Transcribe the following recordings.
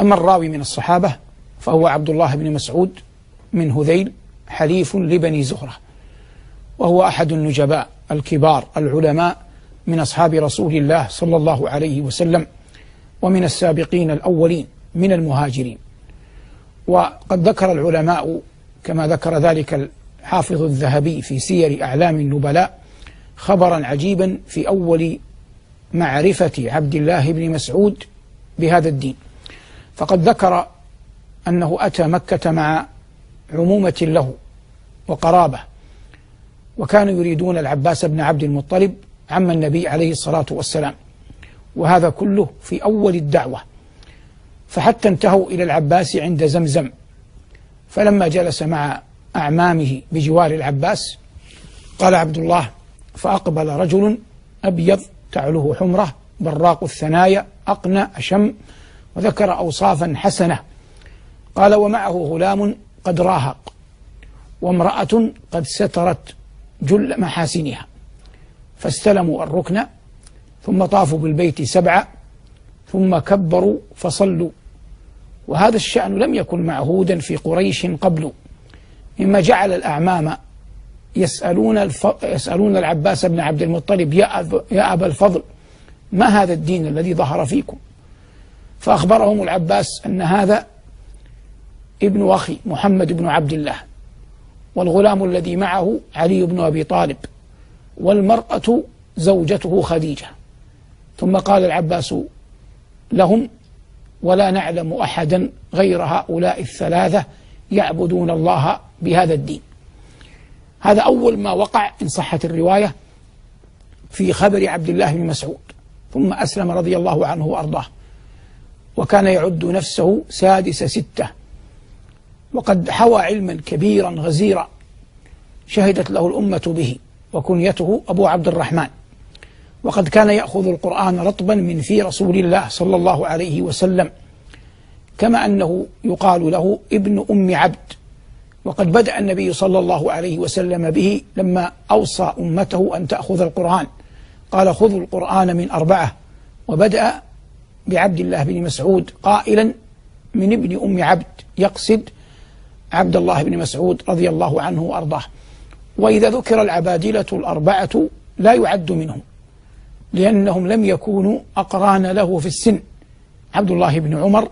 أما الراوي من الصحابة فهو عبد الله بن مسعود من هذيل حليف لبني زهرة وهو أحد النجباء الكبار العلماء من أصحاب رسول الله صلى الله عليه وسلم ومن السابقين الأولين من المهاجرين. وقد ذكر العلماء كما ذكر ذلك الحافظ الذهبي في سير أعلام النبلاء خبرا عجيبا في أول معرفة عبد الله بن مسعود بهذا الدين. فقد ذكر أنه أتى مكة مع عمومة له وقرابة وكانوا يريدون العباس بن عبد المطلب عم النبي عليه الصلاة والسلام وهذا كله في أول الدعوة. فحتى انتهوا إلى العباس عند زمزم فلما جلس مع أعمامه بجوار العباس قال عبد الله فأقبل رجل أبيض تعلوه حمرة براق الثنايا أقنى أشم وذكر أوصافا حسنة. قال ومعه غلام قد راهق وامرأة قد سترت جل محاسنها. فاستلموا الركن ثم طافوا بالبيت سبعة ثم كبروا فصلوا. وهذا الشأن لم يكن معهودا في قريش قبل مما جعل الأعمام يسألون الف... يسألون العباس بن عبد المطلب يا. يا أبا الفضل ما هذا الدين الذي ظهر فيكم؟ فأخبرهم العباس أن هذا ابن أخي محمد بن عبد الله والغلام الذي معه علي بن أبي طالب والمرأة زوجته خديجة. ثم قال العباس لهم ولا نعلم أحدا غير هؤلاء الثلاثة يعبدون الله بهذا الدين. هذا أول ما وقع إن صحت الرواية في خبر عبد الله بن مسعود. ثم أسلم رضي الله عنه وأرضاه. وكان يعد نفسه سادس ستة. وقد حوى علما كبيرا غزيرا شهدت له الأمة به وكنيته أبو عبد الرحمن. وقد كان يأخذ القرآن رطبا من في رسول الله صلى الله عليه وسلم كما أنه يقال له ابن أم عبد. وقد بدأ النبي صلى الله عليه وسلم به لما أوصى أمته أن تأخذ القرآن. قال خذوا القرآن من أربعة. وبدأ بعبد الله بن مسعود قائلا من ابن أم عبد يقصد عبد الله بن مسعود رضي الله عنه وأرضاه. وإذا ذكر العبادلة الأربعة لا يعد منهم لأنهم لم يكونوا أقران له في السن. عبد الله بن عمر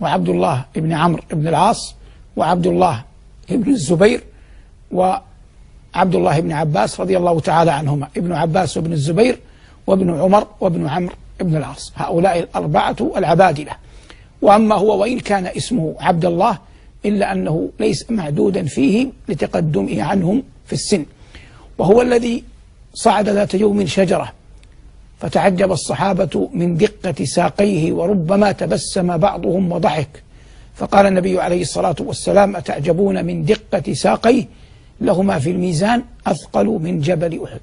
وعبد الله بن عمرو بن العاص وعبد الله بن الزبير وعبد الله بن عباس رضي الله تعالى عنهما ابن عباس وابن الزبير وابن عمر وابن عمرو. بن العاص. هؤلاء الأربعة العبادلة. وأما هو وإن كان اسمه عبد الله إلا أنه ليس معدودا فيه لتقدمه عنهم في السن. وهو الذي صعد ذات يوم شجرة فتعجب الصحابة من دقة ساقيه وربما تبسم بعضهم وضحك. فقال النبي عليه الصلاة والسلام أتعجبون من دقة ساقيه؟ لهما في الميزان أثقل من جبل أحد.